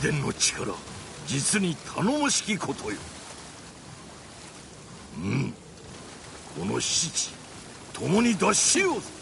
けない貴殿の力実に頼もしきことよ。うん。この七共に脱しようぞ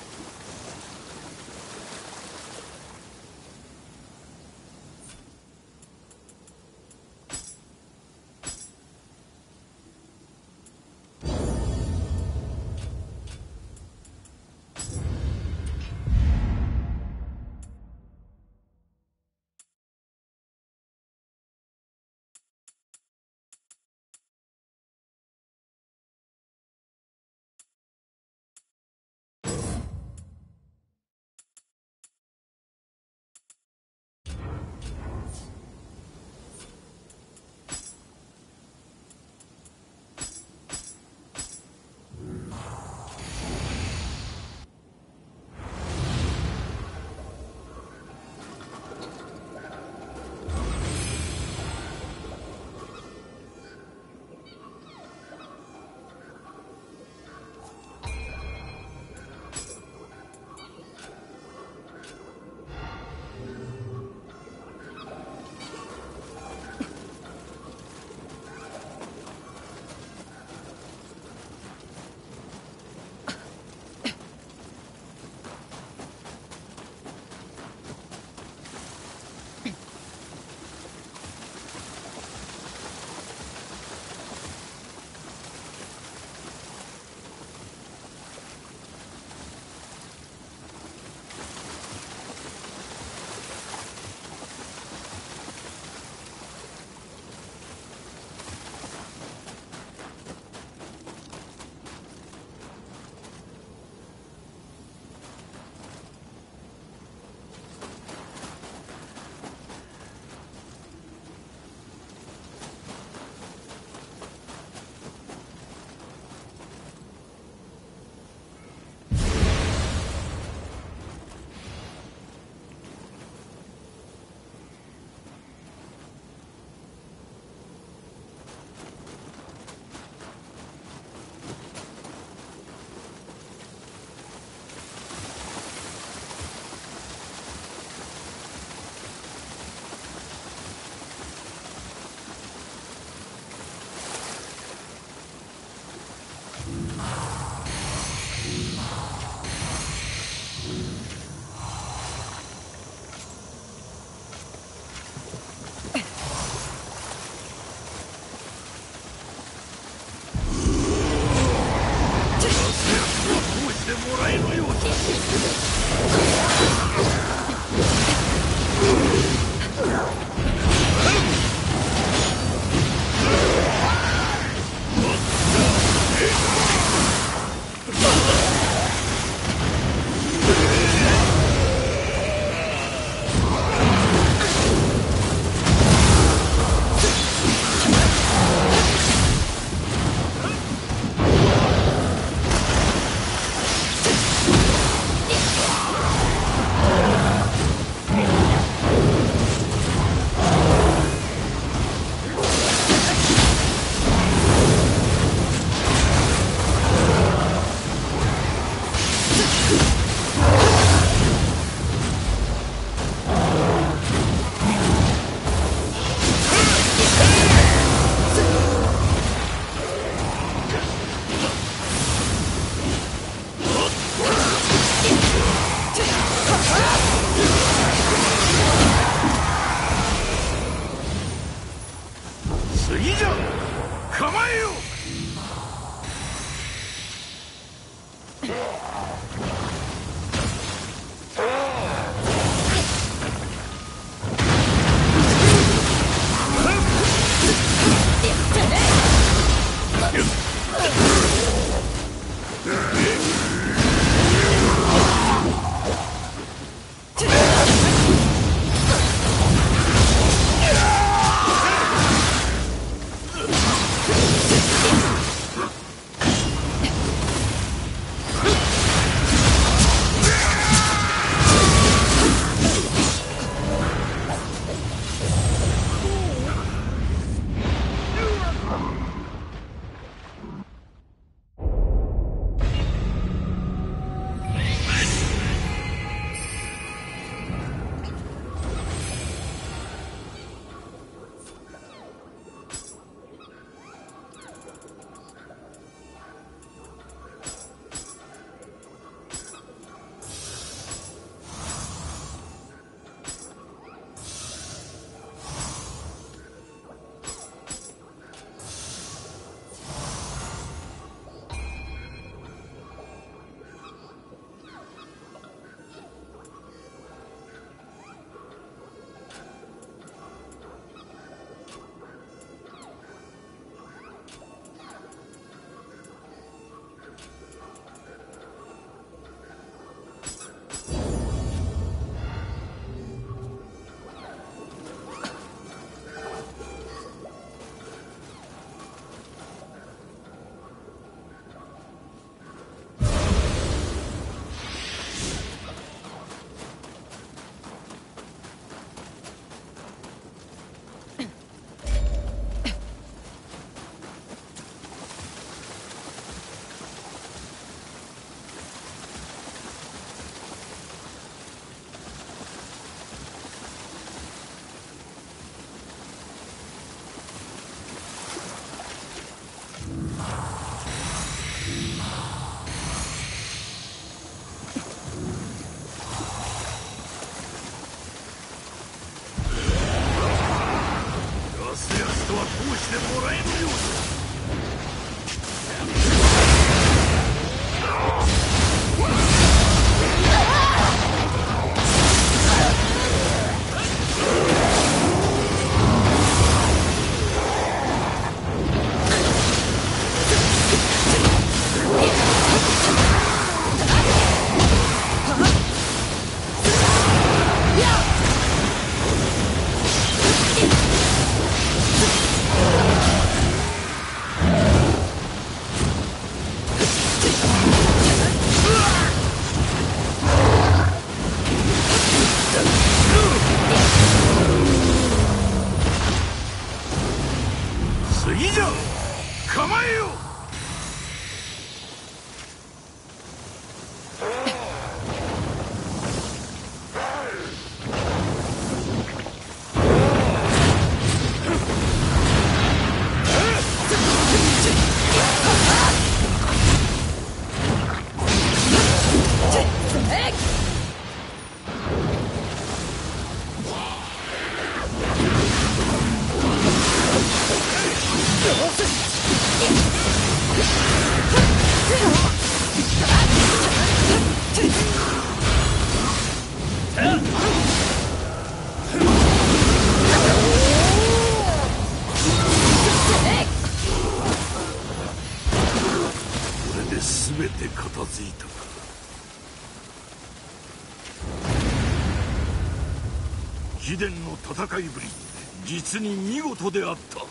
実に見事であった。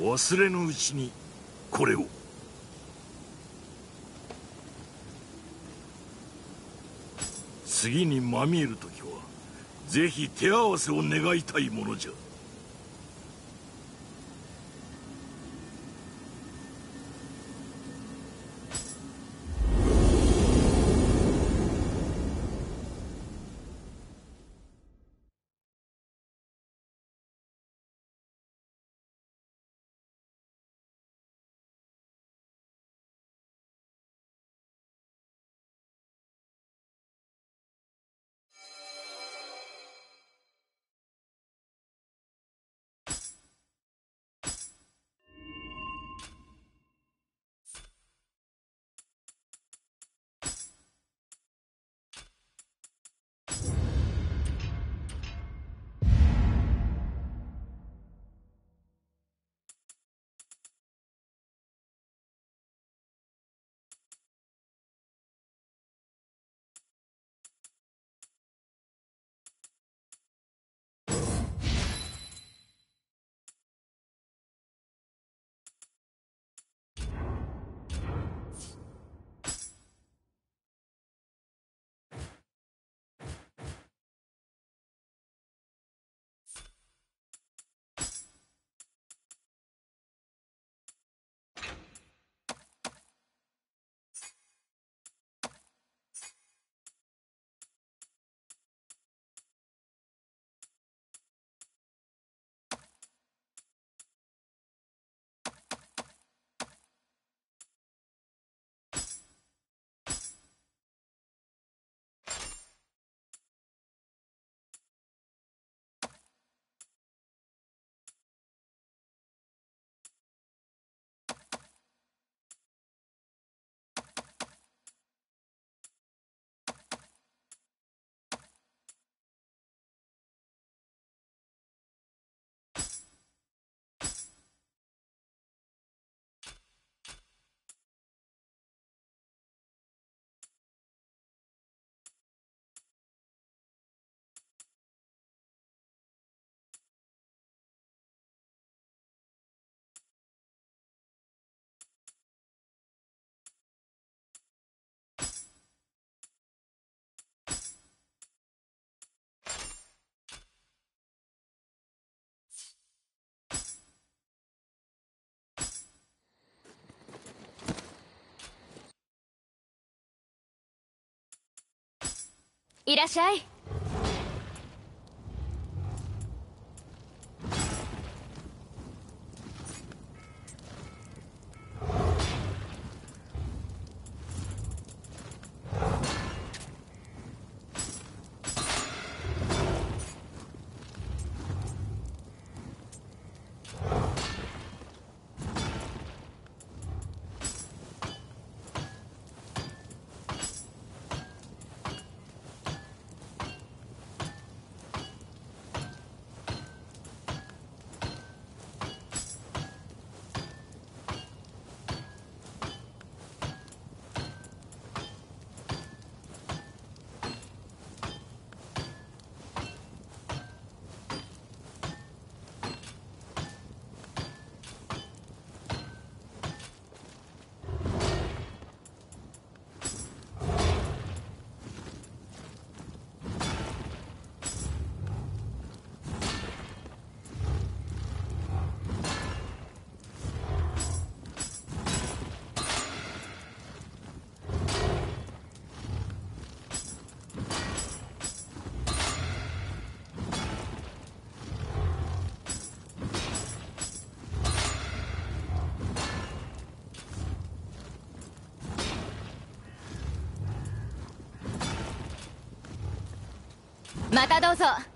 忘れぬうちにこれを。次にまみえる時はぜひ手合わせを願いたいものじゃ。いらっしゃい。またどうぞ。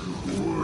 は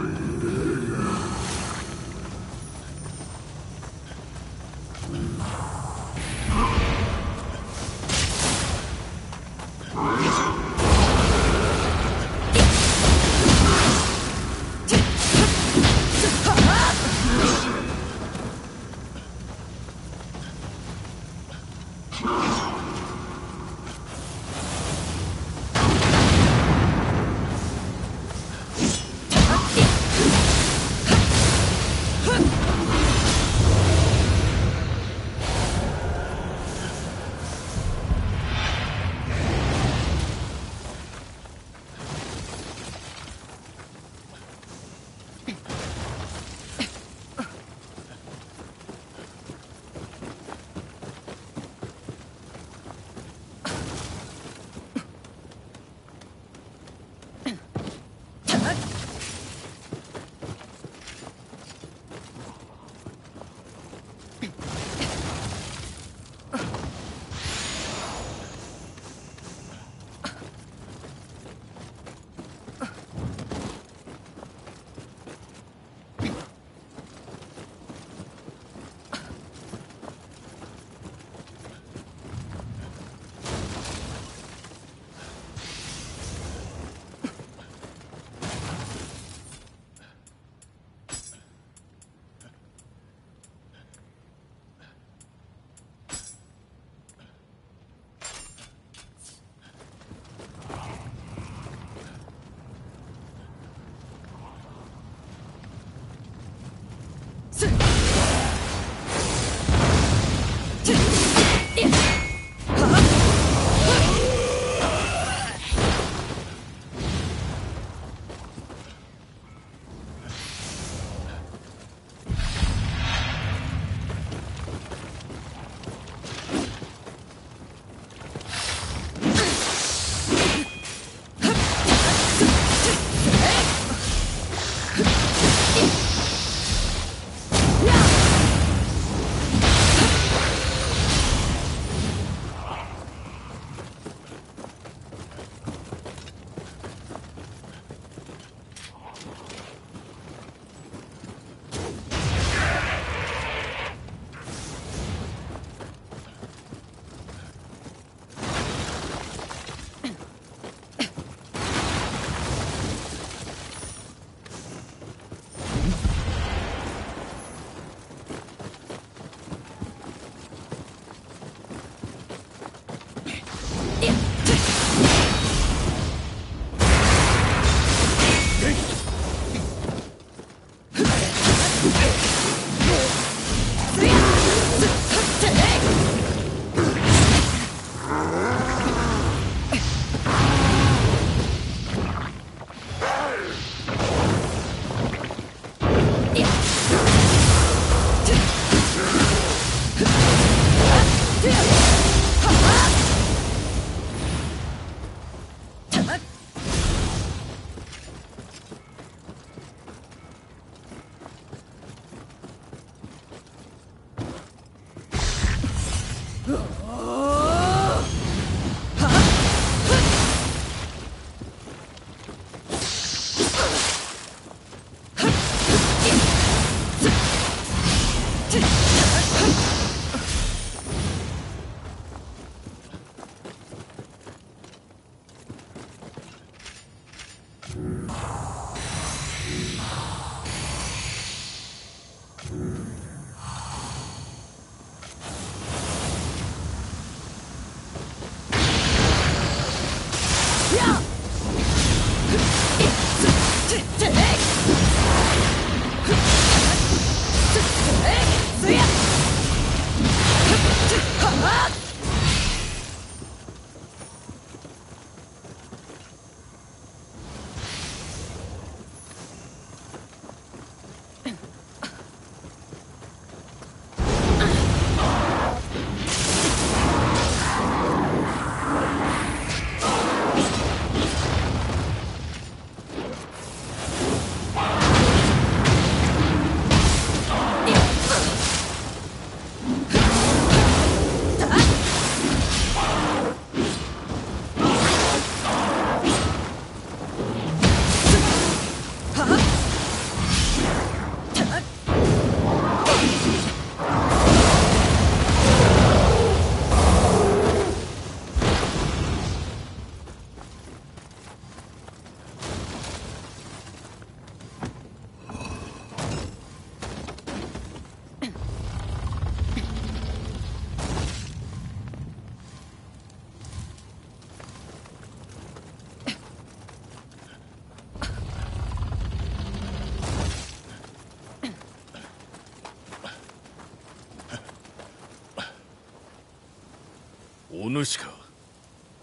お主か。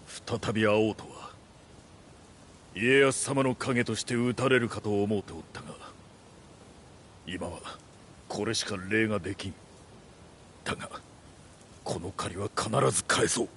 再び会おうとは。家康様の影として討たれるかと思うておったが。今はこれしか礼ができん。だがこの借りは必ず返そう。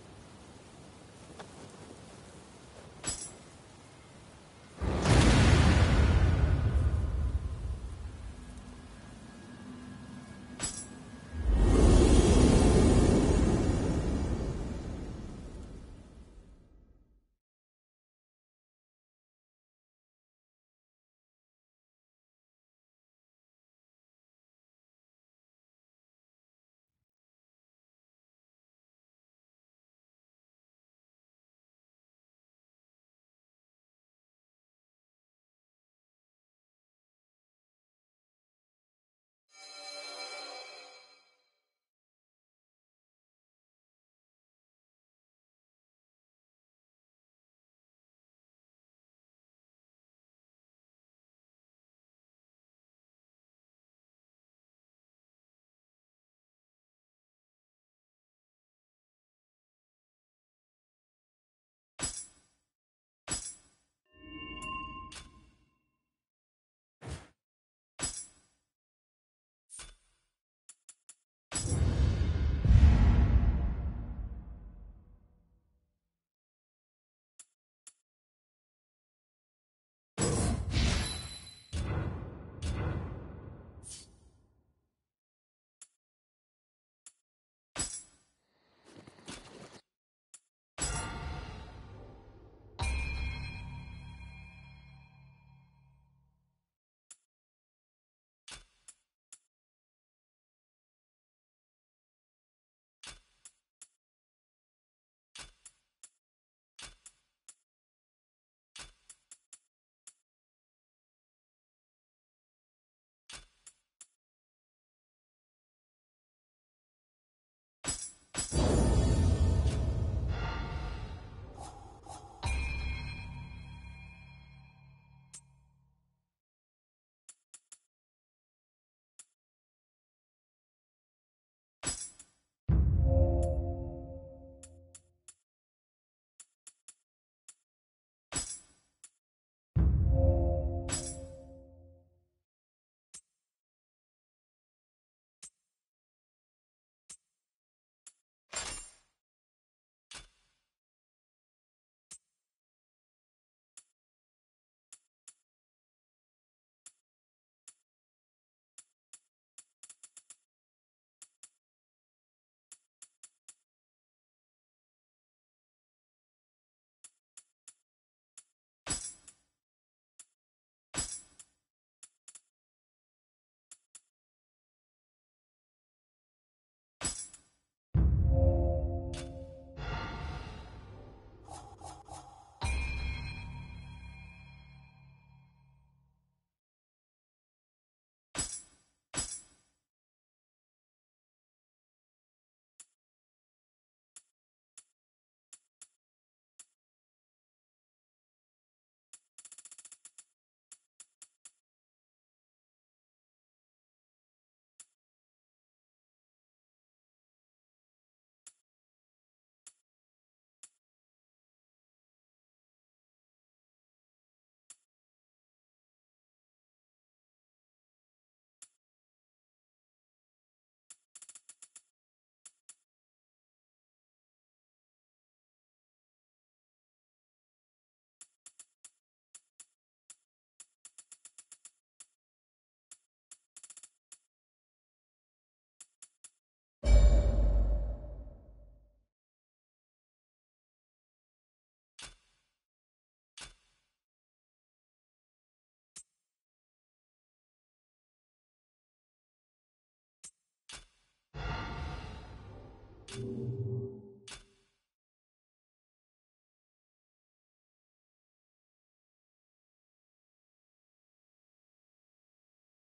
うん。